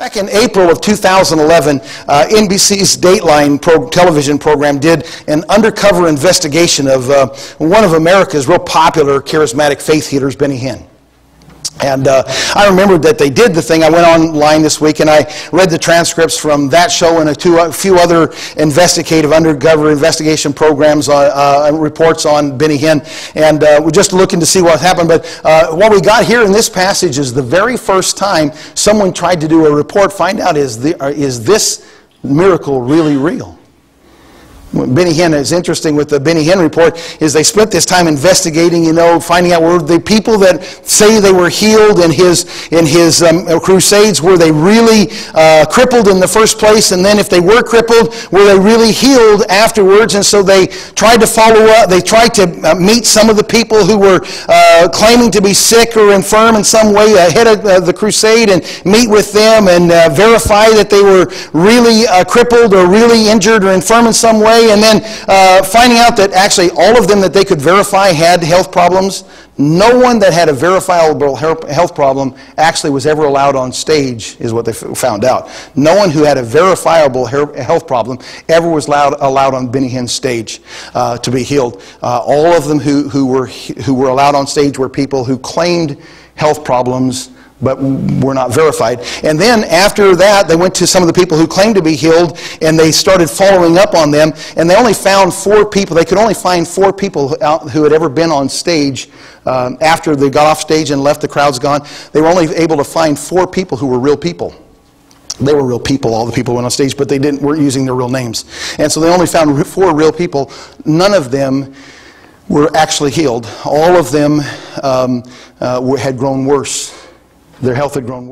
Back in April of 2011, uh, NBC's Dateline pro- television program did an undercover investigation of uh, one of America's real popular charismatic faith healers, Benny Hinn. And uh, I remembered that they did the thing. I went online this week and I read the transcripts from that show and a, two, a few other investigative, undercover investigation programs, uh, uh, reports on Benny Hinn. And uh, we're just looking to see what happened. But uh, what we got here in this passage is the very first time someone tried to do a report, find out is, the, uh, is this miracle really real? Benny Hinn is interesting with the Benny Hinn report is they spent this time investigating, you know, finding out were the people that say they were healed in his in his um, crusades were they really uh, crippled in the first place, and then if they were crippled, were they really healed afterwards? And so they tried to follow up. They tried to uh, meet some of the people who were uh, claiming to be sick or infirm in some way ahead of uh, the crusade, and meet with them and uh, verify that they were really uh, crippled or really injured or infirm in some way and then uh, finding out that actually all of them that they could verify had health problems. No one that had a verifiable health problem actually was ever allowed on stage, is what they found out. No one who had a verifiable health problem ever was allowed, allowed on Benny Hinn's stage uh, to be healed. Uh, all of them who, who, were, who were allowed on stage were people who claimed health problems but were not verified. And then after that, they went to some of the people who claimed to be healed and they started following up on them. And they only found four people. They could only find four people who had ever been on stage um, after they got off stage and left, the crowd's gone. They were only able to find four people who were real people. They were real people, all the people went on stage, but they didn't, weren't using their real names. And so they only found four real people. None of them were actually healed. All of them um, uh, had grown worse their health had grown worse.